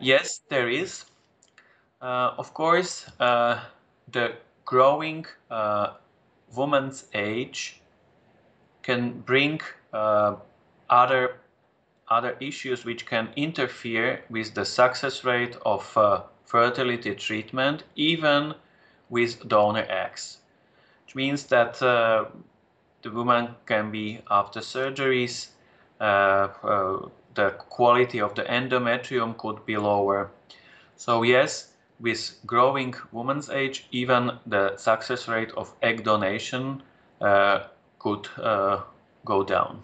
Yes, there is. Uh, of course, uh, the growing uh, woman's age can bring uh, other other issues which can interfere with the success rate of uh, fertility treatment, even with donor eggs, which means that uh, the woman can be after surgeries, the quality of the endometrium could be lower. So yes, with growing woman's age, even the success rate of egg donation uh, could uh, go down.